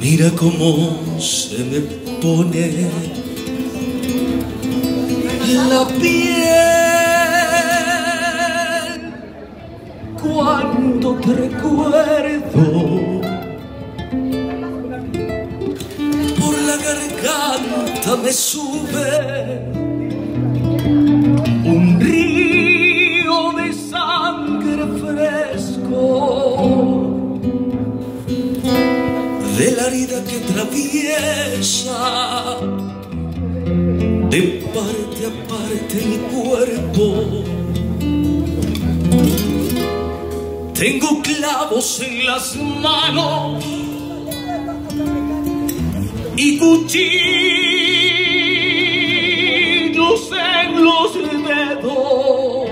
Mira cómo se me pone la piel cuando te recuerdo. Por la garganta me sube parte a parte mi cuerpo. Tengo clavos en las manos y cuchillos en los dedos.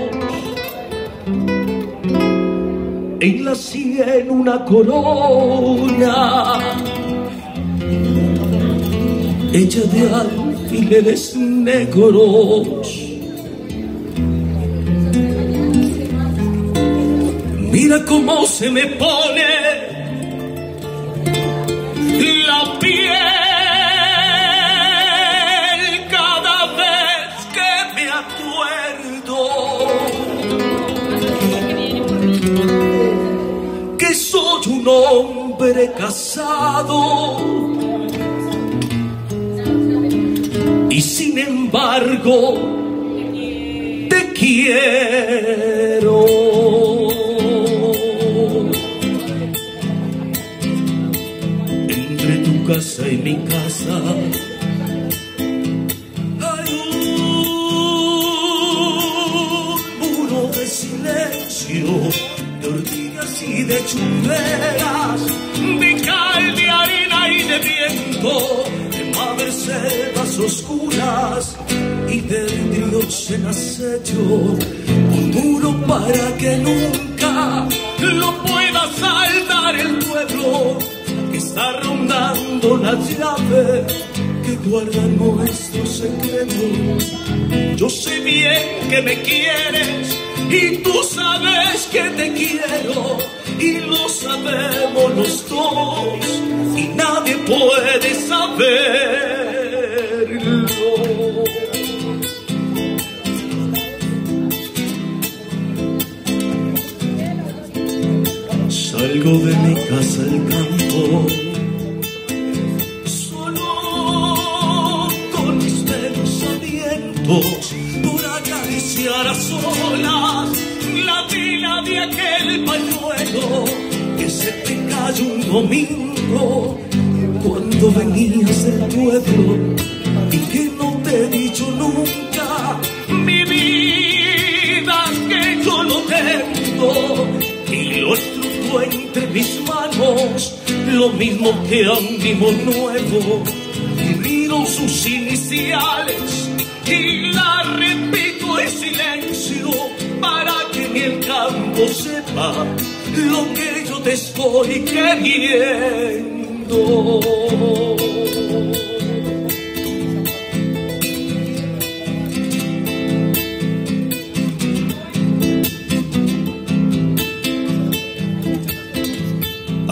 En la sien una corona hecha de alfileres negros. Mira cómo se me pone la piel cada vez que me acuerdo que soy un hombre casado sin embargo te quiero. Entre tu casa y mi casa hay un muro de silencio, de orquídeas y de chumberas, de cal, de arena y de viento, selvas oscuras y de Dios en acecho, un muro para que nunca lo pueda saltar el pueblo que está rondando la llave que guarda nuestro secreto. Yo sé bien que me quieres y tú sabes que te quiero y lo sabemos los dos y nadie puede Salgo de mi casa al campo. Solo con mis dedos por acariciar a solas la tela de aquel pañuelo que se te cayó un domingo cuando venías del pueblo y que no te he dicho nunca mi vida que yo lo tengo y lo estrujo entre mis manos lo mismo que a un mimo nuevo miro sus iniciales y la repito en silencio para que ni el campo sepa lo que yo te estoy queriendo.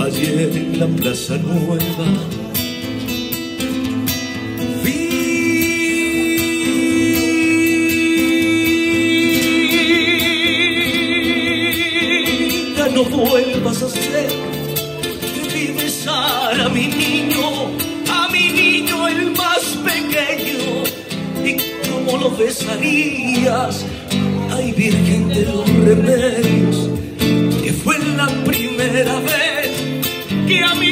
Ayer en la Plaza Nueva. Vida no vuelvas a ser. Que besar a mi niño, a mi niño el más pequeño, y cómo lo besarías, ay Virgen de los remedios, que fue la primera vez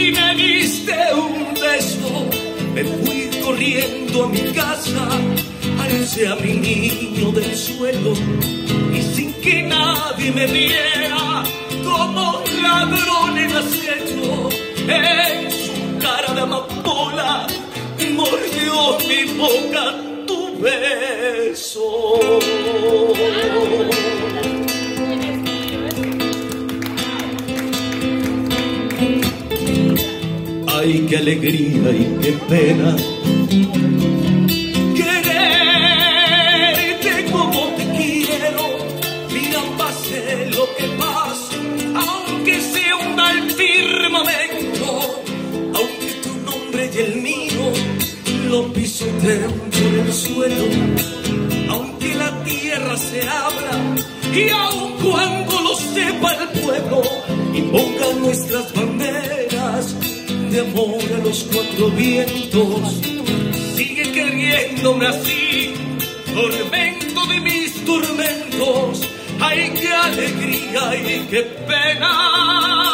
mí me diste un beso, me fui corriendo a mi casa, alcé a mi niño del suelo y sin que nadie me viera, como ladrón en acecho, en su cara de amapola, mordió mi boca tu beso. Ay, qué alegría y qué pena. Quererte como te quiero. Mira, pase lo que pase, aunque sea un mal firmamento, aunque tu nombre y el mío lo pisoteen por el suelo, aunque la tierra se abra y aun cuando lo sepa el pueblo y ponga nuestras banderas de amor a los cuatro vientos, sigue queriéndome así, tormento de mis tormentos, ay qué alegría y qué pena.